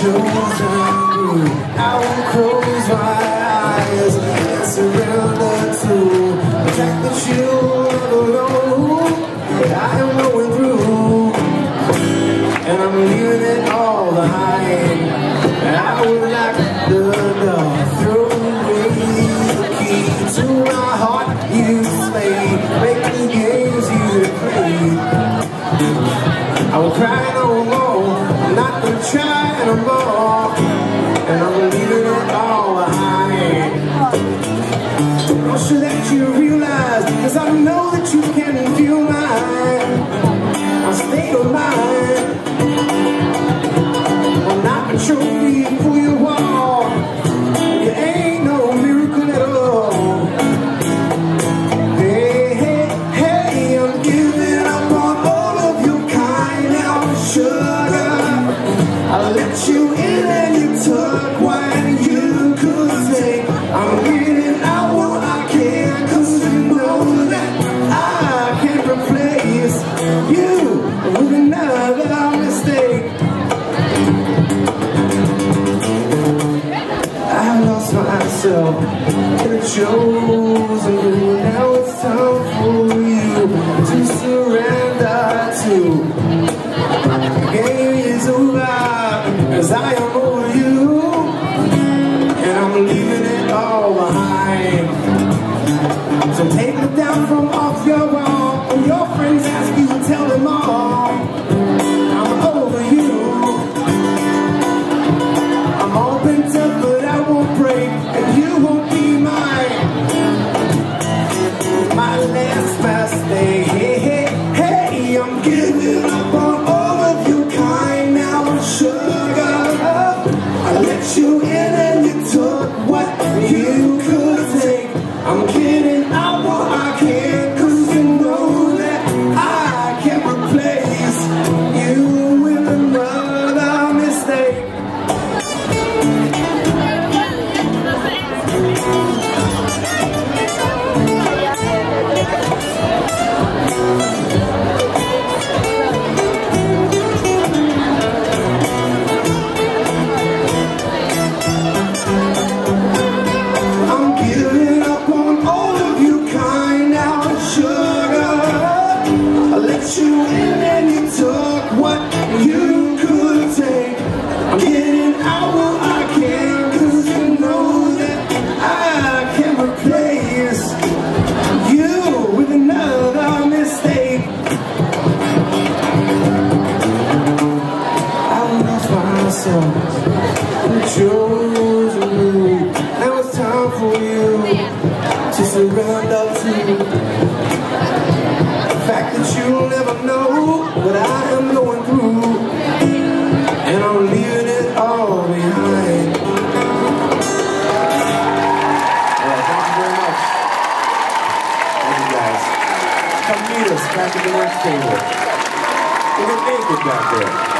I will close my eyes and surrender to the that I am going through. And I'm leaving it all behind. And I would like the door the key to my heart you the games you. I will cry no more. Lost myself in a chosen. Now it's time myself the chosen route. Now it's time for you to surrender to the fact that you'll never know what I am going through, and I'm leaving it all behind. Right, thank you very much. Thank you guys. Come meet us back at the next table. We're naked back there.